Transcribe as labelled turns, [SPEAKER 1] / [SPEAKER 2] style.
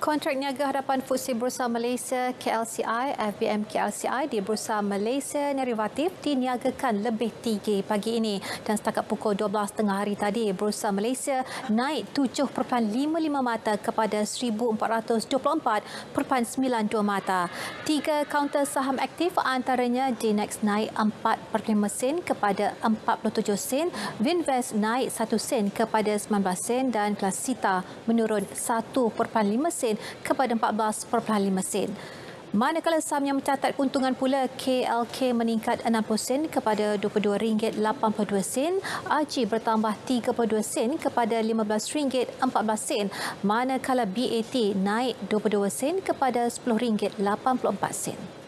[SPEAKER 1] Kontrak niaga hadapan Futsi Bursa Malaysia KLCI FBM KLCI di Bursa Malaysia derivatif diniagakan lebih tinggi pagi ini dan setakat pukul 12.30 hari tadi Bursa Malaysia naik 7.55 mata kepada 1424.92 mata. Tiga kaunter saham aktif antaranya DNEX naik 4.5 sen kepada 47 sen, Vinvest naik 1 sen kepada 19 sen dan Klasita menurun 1.5 sen sen kepada 14.5 sen. Manakala saham yang mencatat keuntungan pula KLK meningkat 60 sen kepada RM22.82 sen, AJI bertambah 32 sen kepada RM15.14 sen, manakala BAT naik 22 sen kepada RM10.84 sen.